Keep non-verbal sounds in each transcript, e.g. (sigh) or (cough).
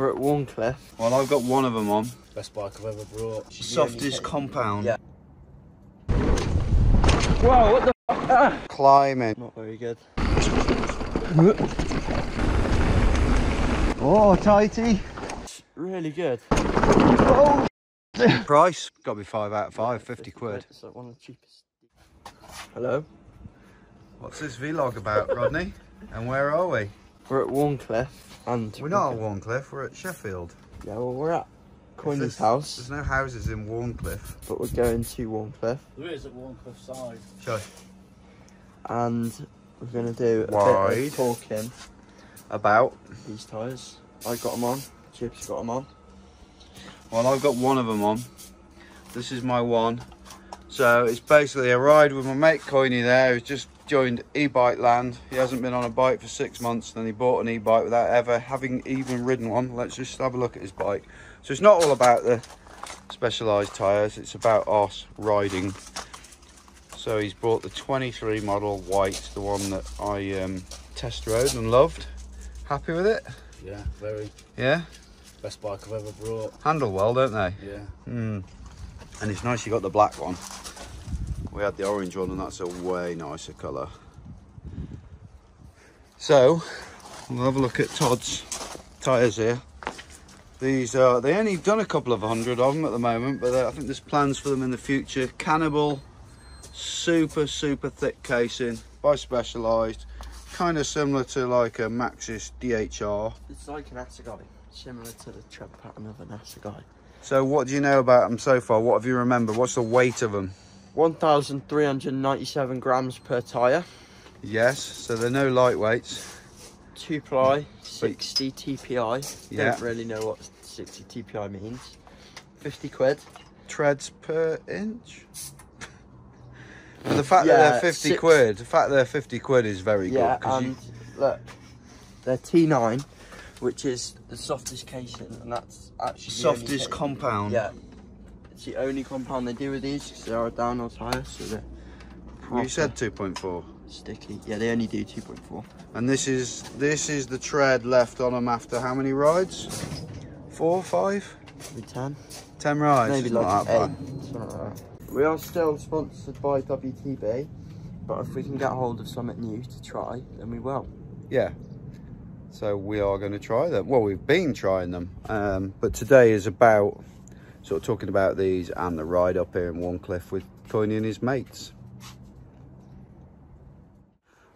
We're at Wharncliffe. Well, I've got one of them on. Best bike I've ever brought. Softest compound. Yeah. Whoa, what the uh. Climbing. Not very good. Oh, tighty. It's really good. Oh, Price? Got to be five out of five, 50 quid. It's like one of the cheapest. Hello? What's this vlog about, Rodney? and where are we? We're at Wharncliffe and We're not at Wharncliffe, we're at Sheffield. Yeah, well we're at Coynie's house, There's no houses in Wharncliffe. but we're going to Wharncliffe There is at Wharncliffe side. Sure. and we're gonna do a bit of talking About? these tyres. I got them on, Chips got them on. Well, I've got one of them on. This is my one. So it's basically a ride with my mate Coynie there, who's just joined e-bike land. He hasn't been on a bike for six months, and then he bought an e-bike without ever having even ridden one. Let's just have a look at his bike. So it's not all about the Specialized tyres, it's about us riding. So he's brought the 23 model white, the one that I um, test rode and loved. Happy with it? Yeah, very. Yeah? Best bike I've ever brought. Handle well, don't they? Yeah. Mm. And it's nice you got the black one. We had the orange one and that's a way nicer colour. So, we'll have a look at Todd's tyres here. These are, they only done a couple of hundred of them at the moment, but uh, I think there's plans for them in the future. Cannibal, super, super thick casing by Specialized. Kind of similar to like a Maxxis DHR. It's like an Assegai, similar to the tread pattern of an Assegai. So what do you know about them so far? What have you remembered? What's the weight of them? 1,397 grams per tyre, Yes, so they're no lightweights. two ply, 60 TPI. Yeah. Don't really know what 60 TPI means. 50 quid. Treads per inch. But the fact Yeah, that they're 50 six- quid, the fact they're 50 quid is very Yeah, good. 'cause and look, they're T9, which is the softest casing, and that's actually the softest compound. Yeah, it's the only compound they do with these because they are a downhill tyre, so they're proper You said 2.4. sticky. Yeah, they only do 2.4. And this is this is the tread left on them after how many rides? Four, five, Maybe 10. ten rides. Maybe like eight. like. We are still sponsored by WTB, but if we can get hold of something new to try, then we will. Yeah. So we are going to try them. Well, we've been trying them, um, but today is about sort of talking about these and the ride up here in Wharncliffe with Coynie and his mates.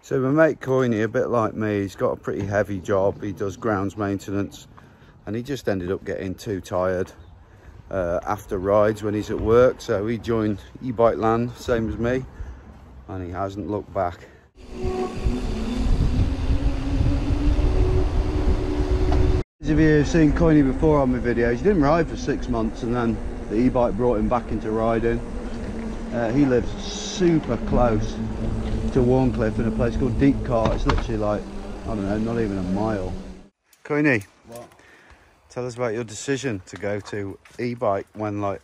So my mate Coynie, a bit like me, he's got a pretty heavy job. He does grounds maintenance, and he just ended up getting too tired uh, after rides when he's at work. So he joined e-bike land, same as me, and he hasn't looked back. Those of you who've seen Coynie before on my videos, he didn't ride for six months and then the e-bike brought him back into riding. Uh, he lives super close to Wharncliffe in a place called Deepcar. It's literally like, I don't know, not even a mile. Coynie, What? tell us about your decision to go to e-bike when like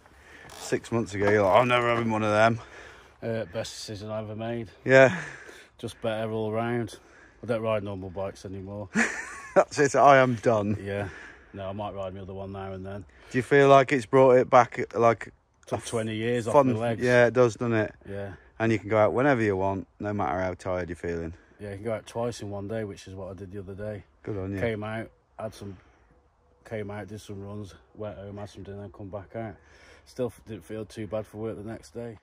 six months ago you're like, I'm never having one of them. Uh, best decision I ever made. Yeah, Just better all round. I don't ride normal bikes anymore. (laughs) that's it, I am done. yeah. No, I might ride my other one now and then. Do you feel like it's brought it back like Took 20 years off fun? my legs. Yeah, it does, doesn't it? Yeah. And you can go out whenever you want, no matter how tired you're feeling. Yeah, you can go out twice in one day, which is what I did the other day. Good on you. Came out, had some, came out, did some runs, went home, had some dinner, and come back out. Still didn't feel too bad for work the next day.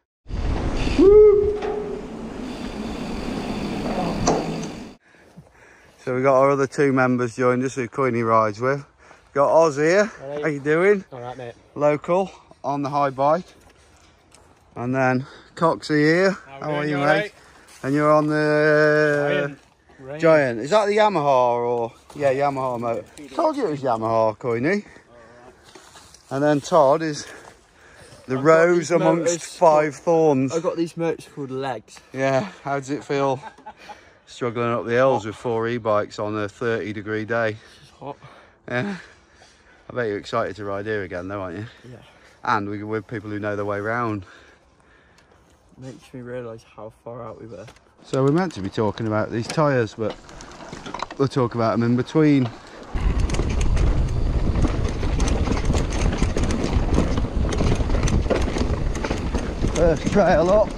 So we've got our other two members joined us who Coynie rides with. Got Oz here. Hey. How you doing? All right, mate. Local on the Haibike. And then Coxie here. How, are you, mate? And you're on the Giant. Is that the Yamaha or yeah, Yamaha motor? Told you it was Yamaha, Coynie. And then Todd is the I've rose amongst five thorns. I've got these motors called legs. Yeah, how does it feel struggling up the hills with four e-bikes on a 30 degree day. It's hot. Yeah. I bet you're excited to ride here again though, aren't you? Yeah. And we, we're people who know the way round. Makes me realise how far out we were. So we're meant to be talking about these tyres, but we'll talk about them in between. First trail up,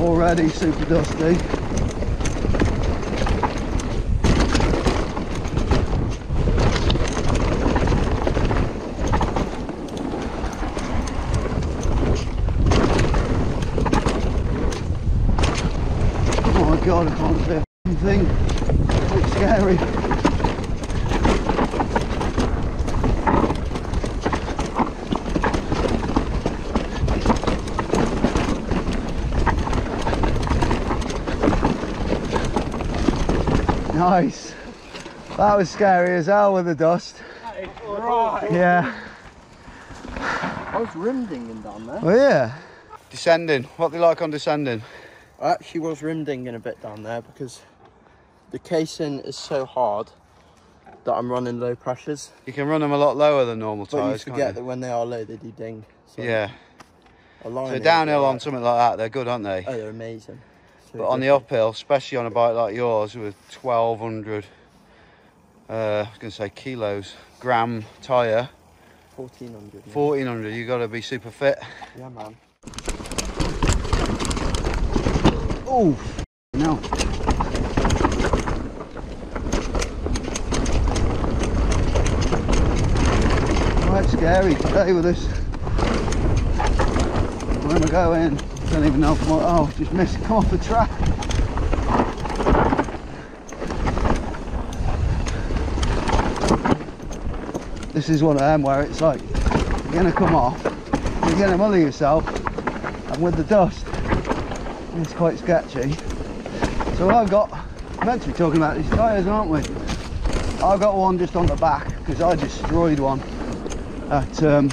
already super dusty. Nice. That was scary as hell with the dust. Right. Yeah. I was rim dinging down there. Oh yeah. Descending. What they like on descending? I actually was rim dinging a bit down there because the casing is so hard that I'm running low pressures. You can run them a lot lower than normal But you tyres, can't forget you? that when they are low, they do ding. So Yeah. So is downhill like- on something like that, they're good, aren't they? Oh, they're amazing. But on the uphill, especially on a bike like yours with 1200, uh, I was going to say kilos, gram tyre, 1400. yeah. 1400, you got to be super fit. Yeah, man. Oh, no. Quite scary today with this. Where am I going? Don't even know if I'm, oh, just missed, come off the track. This is one of them where it's like, you're gonna come off, you're gonna mully yourself, and with the dust, it's quite sketchy. So I've got, meant to be talking about these tyres, aren't we? I've got one just on the back because I destroyed one at, um,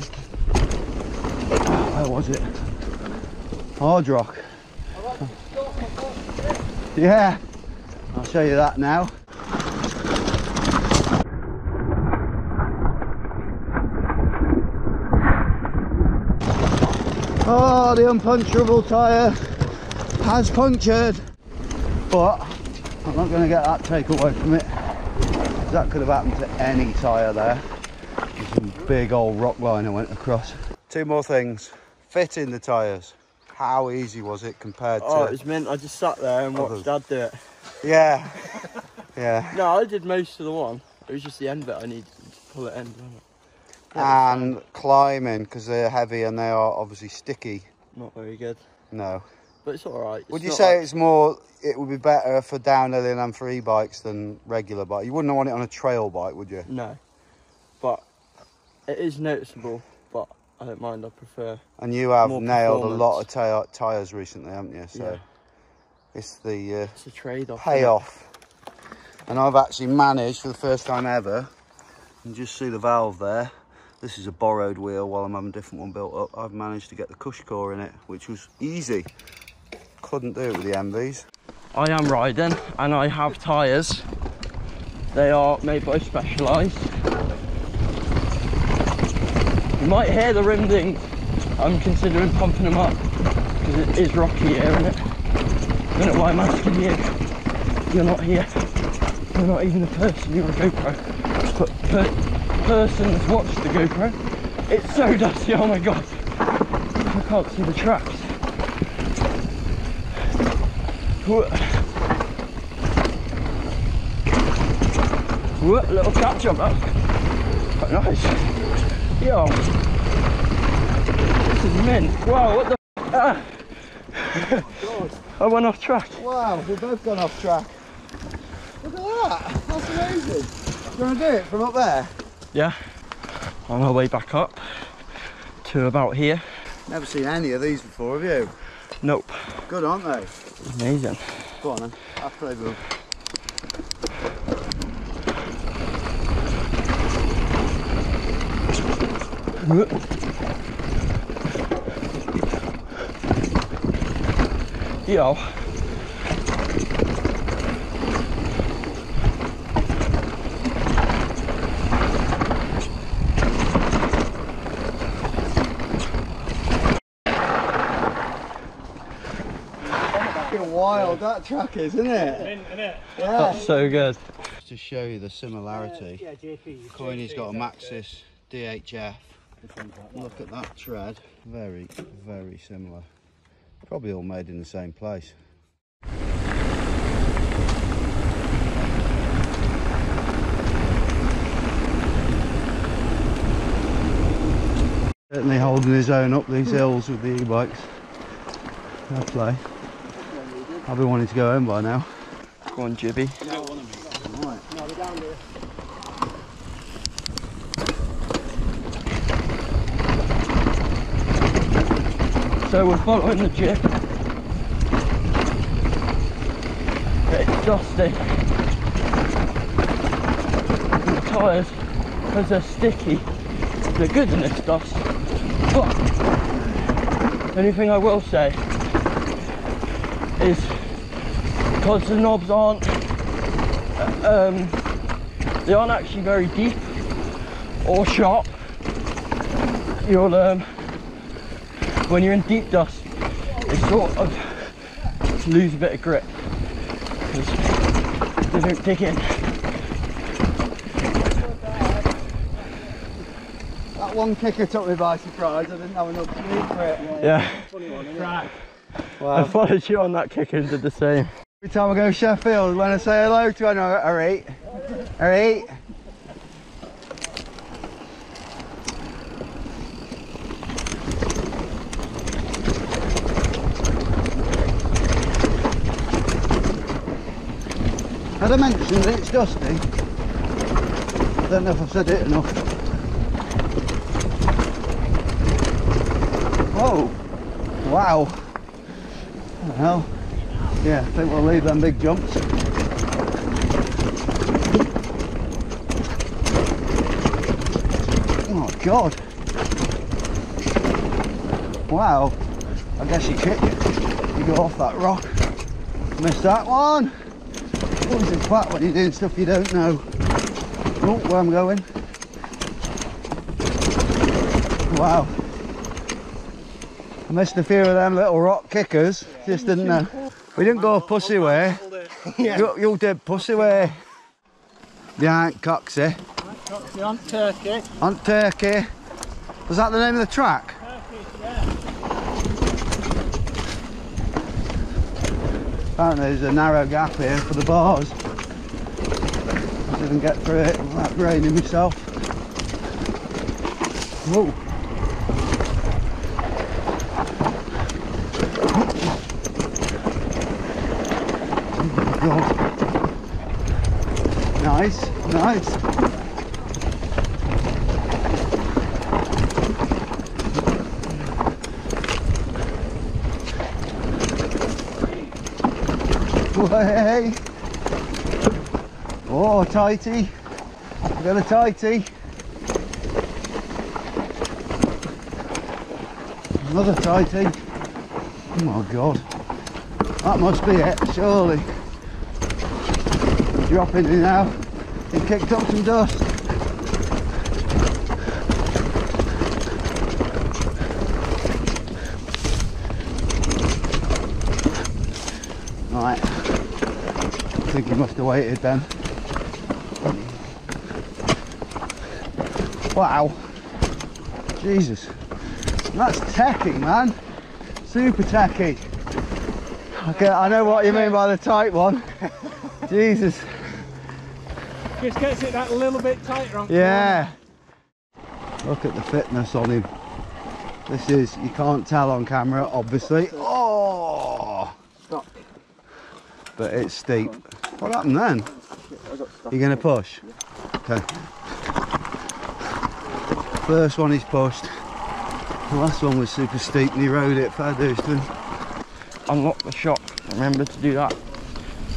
where was it? Hard Rock. Yeah, I'll show you that now. Oh, the unpuncturable tyre has punctured. But I'm not going to get that take away from it. That could have happened to any tyre there. Some big old rock line I went across. Two more things. Fitting the tyres. How easy was it compared Oh, it was meant I just sat there and Others. watched Dad do it. Yeah. (laughs) Yeah. No, I did most of the one. It was just the end bit I needed to pull it in. wasn't it? Yeah, it was And climbing, because they're heavy and they are obviously sticky. not very good, No. but it's all right. Would you say like- it's more, it would be better for downhilling and for e-bikes than regular bike? You wouldn't want it on a trail bike, would you? no? But it is noticeable. I don't mind. I prefer. And you have nailed a lot of ty- tyres recently, haven't you? So Yeah. it's the uh, It's a trade-off. innit? payoff. And I've actually managed for the first time ever, and just see the valve there. This is a borrowed wheel while I'm having a different one built up. I've managed to get the CushCore in it, which was easy. Couldn't do it with the MVs. I am riding, and I have tyres. They are made by Specialized. You might hear the rim ding. I'm considering pumping them up because it is rocky here, isn't it? I don't know why I'm asking you. You're not here. You're not even a person. You're a GoPro. But per person that's watched the GoPro, it's so dusty. Oh my god! I can't see the tracks. Whoa. Whoa, little catch that. Quite nice. Yo. This is mint. Wow, what the f- ah. (laughs) I went off track. Wow, we've both gone off track. Look at that, that's amazing. Do you want to do it from up there? Yeah. On our way back up to about here. Never seen any of these before, have you? Nope. Good, aren't they? Amazing. Go on then, I'll play with Yo. Wild that track is, isn't it? Yeah. That's so good. Just To show you the similarity, Yeah, JP. Coynie's got a Maxxis DHF Look at that tread. Very, very similar. Probably all made in the same place. Certainly holding his own up these hills with the e-bikes. Fair play. I'll be wanting to go home by now. Go on, Jibby. So we're following the jib. It's dusty. The tyres, because they're sticky, they're good in this dust. But the only thing I will say is because the knobs aren't um, they aren't actually very deep or sharp you'll um, when you're in deep dust it sort of lose a bit of grip because they don't dig in That one kicker took me by surprise. I didn't have enough speed for it. yeah Funny one, isn't? I followed you on that kicker and did the same Every time I go to Sheffield, when I say hello to anyone, alright, alright. Had I mentioned that it's dusty? I don't know if I've said it enough. Oh, wow. Hell? Yeah, I think we'll leave them big jumps. Oh God! Wow! I guess you kick you go off that rock. Missed that one. Always a flat when you're doing stuff you don't know. Oh, where I'm going. Wow. I missed a few of them little rock kickers. Just didn't know. We didn't go pussy way. (laughs) yeah. You, you did pussy way. Behind Coxie. on Turkey. On Turkey. Was that the name of the track? Apparently there's a narrow gap here for the bars. I didn't get through it without braining myself. Whoa. Oh God. Nice, nice. Way. Oh, tighty. We got a tighty. Another tighty. Oh my god. That must be it, surely. Dropping in now. He kicked up some dust. Right. I think he must have waited then. Wow. Jesus. That's techie, man. Super techie. Okay, I know what you mean by the tight one. (laughs) Jesus. Just gets it that little bit tighter on Yeah. Look at the fitness on him. This is, you can't tell on camera, obviously. Oh! But it's steep. What happened then? You're going to push? Okay. First one is pushed. The last one was super steep and he rode it, fair to unlock the shock. Remember to do that.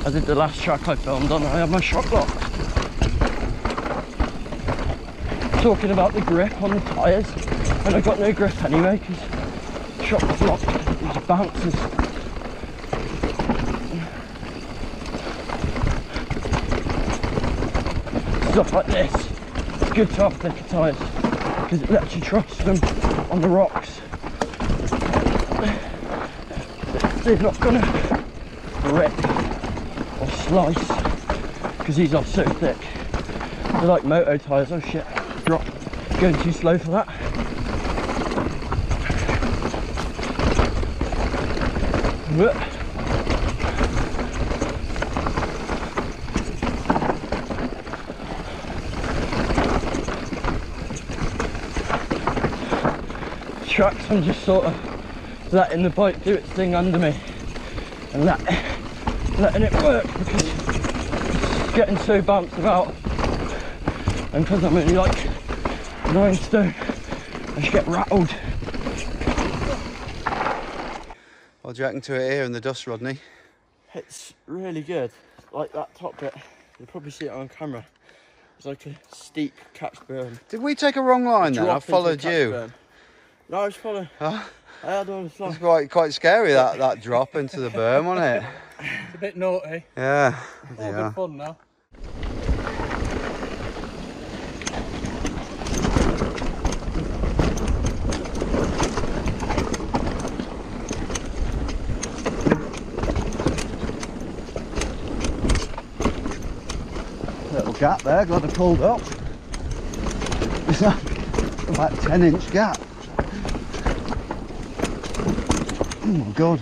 I did the last track I filmed on, I have my shock locked. Talking about the grip on the tyres, and I got no grip anyway because shock was locked. It just bounces. Stuff like this. It's good to have thicker tyres because it lets you trust them on the rocks. They're not gonna rip or slice because these are so thick. They're like moto tyres. Oh shit, drop. Going too slow for that. Tracks, I'm just sort of letting the bike do its thing under me and let, letting it work because it's getting so bounced about and because I'm only like nine stone I just get rattled What do you reckon to it here in the dust, Rodney? it's really good like that top bit you'll probably see it on camera it's like a steep catch burn Did we take a wrong line then? I Drop into a followed catch you. burn. No I was following Huh? I had on the It's quite quite scary that that drop into the berm, wasn't it? (laughs) It's a bit naughty. Yeah. All Yeah. good fun now. Little gap there, glad I pulled up. (laughs) It's a- about 10 inch gap. Oh my god.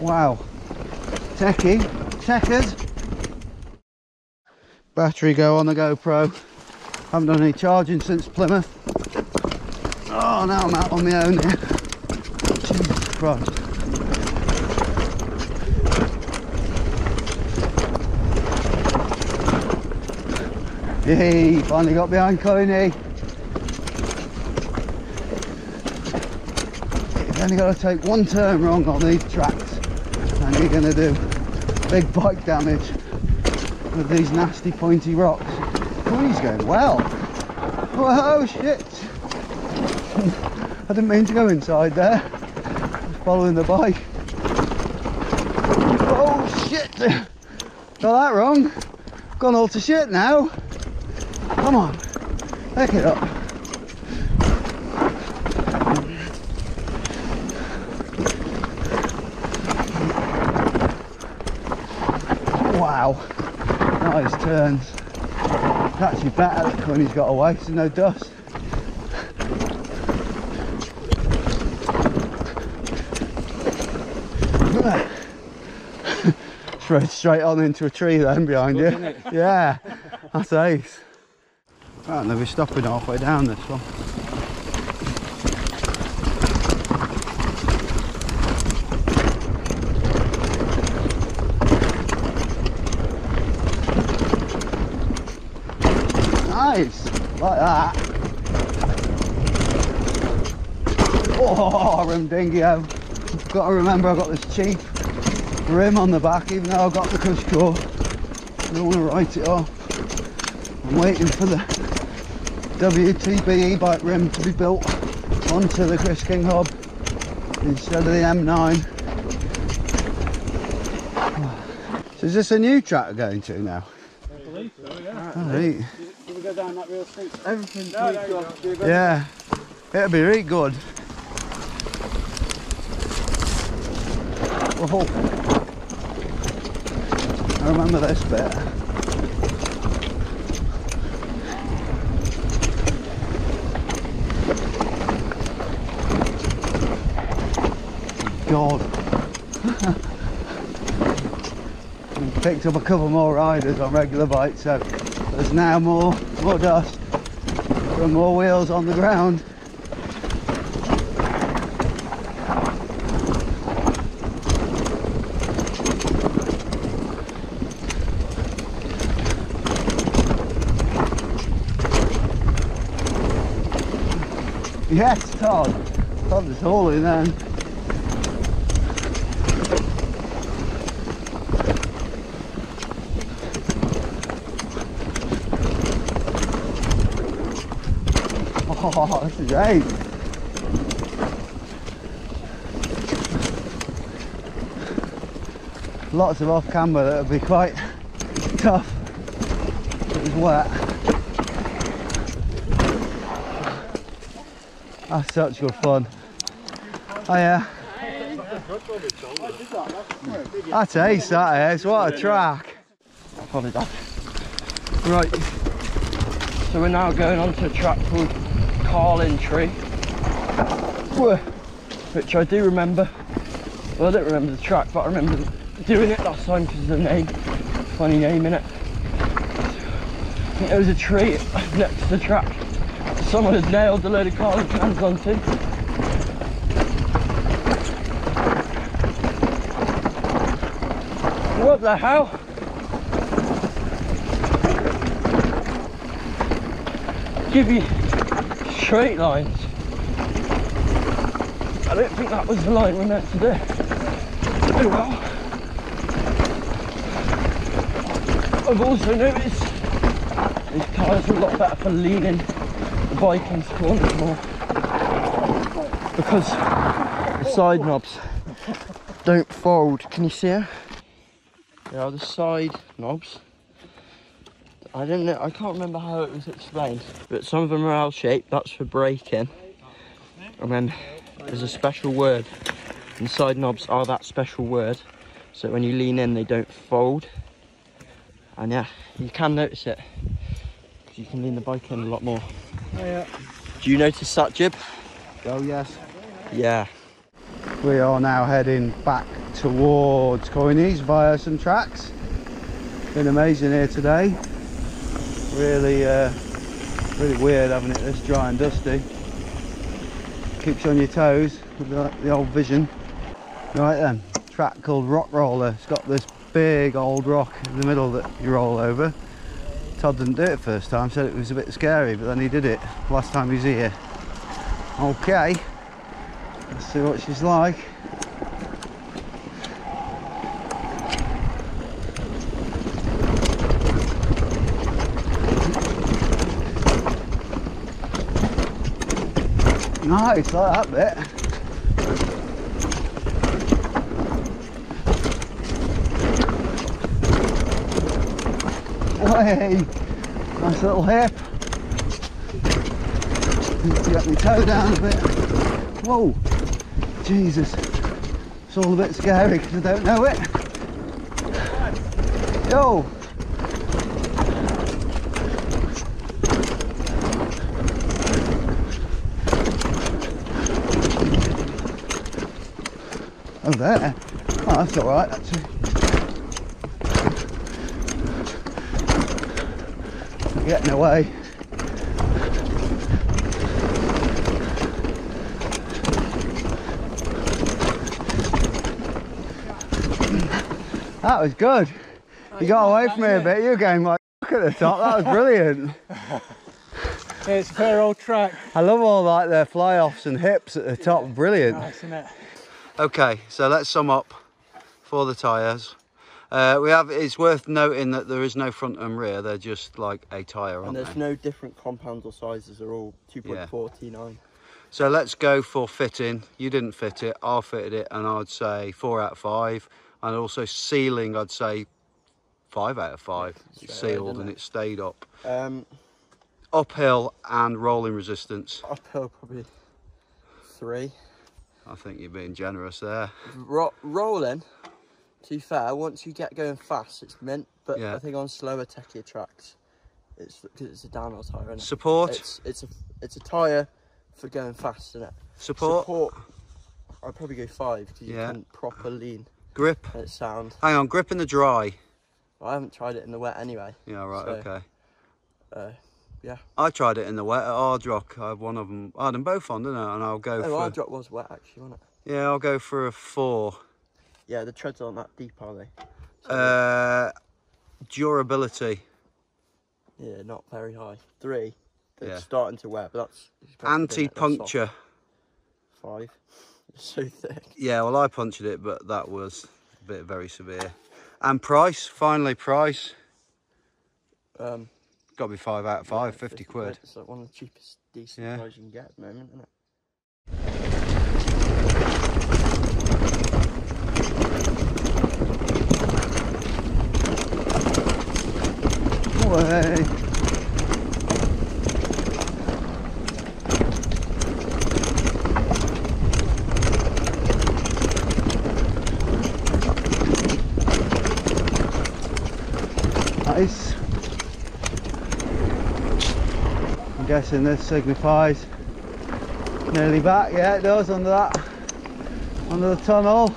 Wow. Techie, checkers. Battery go on the GoPro. Haven't done any charging since Plymouth. Oh, now I'm out on my own here. Jesus Christ. Yay, finally got behind Coney. Only got to take one turn wrong on these tracks and you're going to do big bike damage with these nasty pointy rocks. Oh, he's going well. Oh shit. (laughs) I didn't mean to go inside there. I was following the bike. Oh shit. Got that wrong. Gone all to shit now. Come on, pick it up. Wow, nice turns. It's actually better that Coney's got away, so no dust. (laughs) Straight straight on into a tree then behind you. Yeah, that's ace. Right, and they'll be stopping halfway down this one. Nice, like that. Oh, rim dinghy-o. Got to remember I've got this cheap rim on the back, even though I've got the CushCore. I don't want to write it off. I'm waiting for the WTB e-bike rim to be built onto the Chris King hub instead of the M9. So is this a new track we're going to now? I believe so, yeah. Alright. Can we go down that everything's No, you go. Yeah, it'll be really good. Oh. I remember this bit. God. (laughs) Picked up a couple more riders on regular bikes, so there's now more, more dust from more wheels on the ground. Yes, Todd. Todd is hauling then. Great. Lots of off camber that would be quite tough. It was wet. That's such good fun. Oh yeah. That's ace that is, what a track. Right, So we're now going onto a track called Carling Tree, which I do remember. Well, I don't remember the track, but I remember doing it last time because of the name. Funny name in it. There was a tree next to the track. Someone had nailed a load of Carling cans onto. What the hell? Give you straight lines. I don't think that was the line we're meant to do. Oh well. I've also noticed these tyres are a lot better for leaning the bike into corners more because the side knobs don't fold. Can you see? There are the side knobs. I don't know, I can't remember how it was explained, but some of them are L-shaped, that's for braking. And then there's a special word, and side knobs are that special word, so when you lean in, they don't fold. And yeah, you can notice it, you can lean the bike in a lot more. yeah. Do you notice that, Jib? Oh yes. Yeah. We are now heading back towards Coynie's via some tracks. Been amazing here today. Really, uh, really weird having it this dry and dusty. Keeps you on your toes with the, the old vision. Right then, track called Rock Roller. It's got this big old rock in the middle that you roll over. Todd didn't do it first time, said it was a bit scary, but then he did it last time he was here. Okay, let's see what she's like. Nice, like that bit. Hey, nice little hip. Need get my toe down a bit. Whoa, Jesus. It's all a bit scary because I don't know it. Yo. Oh, there. Oh, that's all right, actually. Getting away. That was good. Oh, you got away from me a bit. You were going like at the top. That was brilliant. Yeah, (laughs) it's a fair old track. I love all like their fly offs and hips at the top. Brilliant. Nice, isn't it? Okay, so let's sum up for the tyres. Uh, we have. It's worth noting that there is no front and rear. They're just like a tyre, And there's they? no different compounds or sizes, they're all 2.49. So let's go for fitting. You didn't fit it. I fitted it, and I'd say four out of five. And also sealing, I'd say five out of five. It's straight sealed and it? it stayed up. Um, Uphill and rolling resistance. uphill probably three. I think you're being generous there. Ro- rolling, to be fair, once you get going fast, it's mint. But Yeah. I think on slower, techier tracks, it's because it's a downhill tyre, isn't it? Support. It's it's a it's a tyre for going fast, isn't it? Support. Support. I'd probably go five because you Yeah. can proper lean Grip. and it's sound. Hang on. Grip in the dry. I haven't tried it in the wet anyway. Yeah. Right. So- okay. Uh, yeah. I tried it in the wet at Hard Rock. I had one of them. I had them both on, didn't I? And I'll go Oh, for. our drop was wet actually, wasn't it? Yeah, I'll go for a four. Yeah, the treads aren't that deep, are they? So, Uh, durability. yeah, not very high. Three. It's Yeah. starting to wear, but that's it's supposed to be a bit soft. Anti-puncture. Five. It's (laughs) so thick. Yeah, well, I punctured it, but that was a bit very severe. And price, finally, price. Um, Got to be five out of five, yeah, 50 quid. It's like one of the cheapest decent Yeah. cars you can get at the moment, isn't it? Way. Nice. I'm guessing this signifies nearly back. Yeah, it does under that, under the tunnel.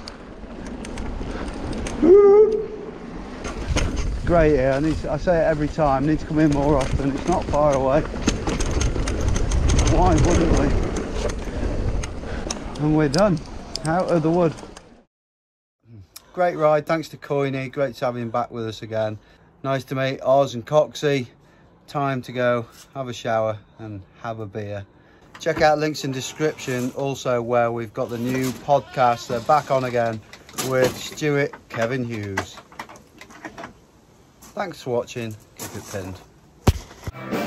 Great here. I, need to, I say it every time. Need to come in more often. It's not far away. Why wouldn't we? And we're done. Out of the wood. Great ride. Thanks to Coynie. Great to have him back with us again. Nice to meet Oz and Coxie. Time to go have a shower and have a beer. Check out links in description also where we've got the new podcast. They're back on again with Stuart Kevin Hughes. Thanks for watching. Keep it pinned.